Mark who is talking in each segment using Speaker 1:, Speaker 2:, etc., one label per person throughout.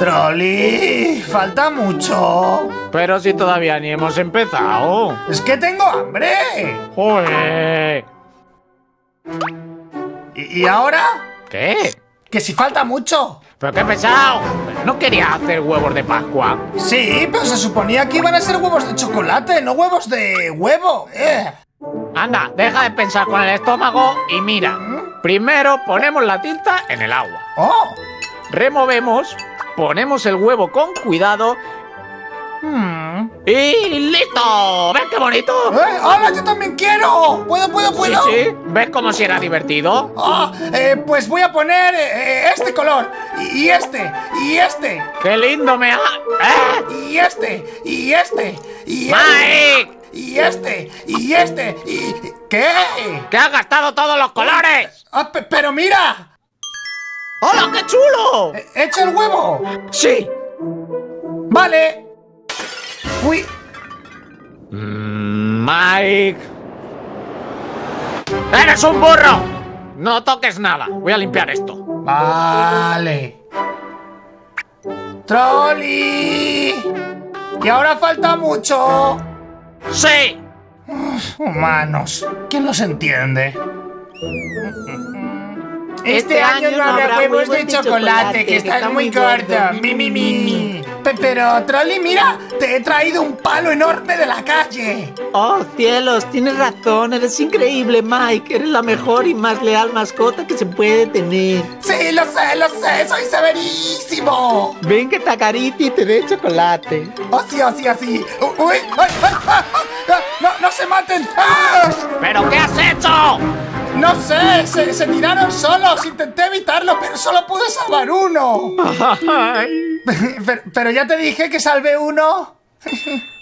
Speaker 1: Trolli, falta mucho.
Speaker 2: Pero si todavía ni hemos empezado.
Speaker 1: Es que tengo hambre.
Speaker 2: ¡Joder!
Speaker 1: ¿Y, y ahora?
Speaker 2: ¿Qué?
Speaker 1: Que si falta mucho.
Speaker 2: ¿Pero qué pesado? No quería hacer huevos de Pascua.
Speaker 1: Sí, pero se suponía que iban a ser huevos de chocolate, no huevos de huevo. Eh.
Speaker 2: Anda, deja de pensar con el estómago y mira. Primero ponemos la tinta en el agua.
Speaker 1: Oh.
Speaker 2: Removemos, ponemos el huevo con cuidado
Speaker 1: Hmm.
Speaker 2: y ¡listo! ¿Ves qué bonito?
Speaker 1: ¡Eh! ¡Hola, yo también quiero! ¿Puedo, puedo,
Speaker 2: Sí,
Speaker 1: puedo?
Speaker 2: sí. ¿Ves como si era divertido?
Speaker 1: Eh, pues voy a poner eh, eh, este color, y, y este, y este,
Speaker 2: ¡Qué lindo me ha... ¿Eh?
Speaker 1: y este, y este, y este,
Speaker 2: ¡Mike!
Speaker 1: y este, y este, y... ¿Qué?
Speaker 2: ¡Que has gastado todos los colores!
Speaker 1: Ah, pe- pero mira,
Speaker 2: ¡Hola, qué chulo!
Speaker 1: he hecho el huevo.
Speaker 2: Sí.
Speaker 1: Vale. Uy,
Speaker 2: Mm, Mike. ¡Eres un burro! No toques nada. Voy a limpiar esto.
Speaker 1: vale. Trolli. Y ahora falta mucho.
Speaker 2: ¡Sí!
Speaker 1: Humanos, ¿quién los entiende?
Speaker 3: Este año no habrá huevos de chocolate, que están muy gordos.
Speaker 1: Mi, mi, mi. Pe- Pero, Trolli, mira, te he traído un palo enorme de la calle.
Speaker 3: Oh, cielos, tienes razón, eres increíble, Mike. Eres la mejor y más leal mascota que se puede tener.
Speaker 1: Sí, lo sé, lo sé, soy severísimo.
Speaker 3: Ven que te acaricie y te dé chocolate.
Speaker 1: Oh, sí, oh, sí, oh, sí. Uy, ay, ay, ah, ah, no, no se maten. ¡Ah!
Speaker 2: ¿Pero qué has hecho?
Speaker 1: No sé, se, se tiraron solos. Intenté evitarlo, pero solo pude salvar uno. Pero, pero ya te dije que salvé uno.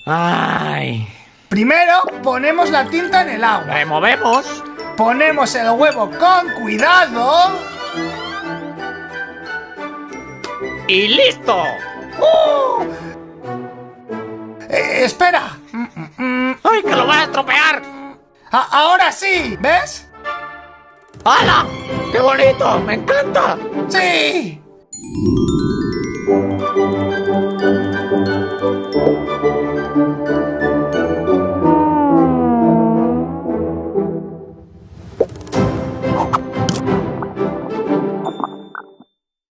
Speaker 2: Ay.
Speaker 1: Primero ponemos la tinta en el agua.
Speaker 2: Removemos.
Speaker 1: Ponemos el huevo con cuidado.
Speaker 2: Y listo.
Speaker 1: ¡Uh! Eh, espera. Mm, mm, mm.
Speaker 2: ¡Ay, que lo vas a estropear!
Speaker 1: A- ahora sí, ¿ves?
Speaker 2: ¡Hala! ¡Qué bonito! ¡Me encanta!
Speaker 1: ¡Sí!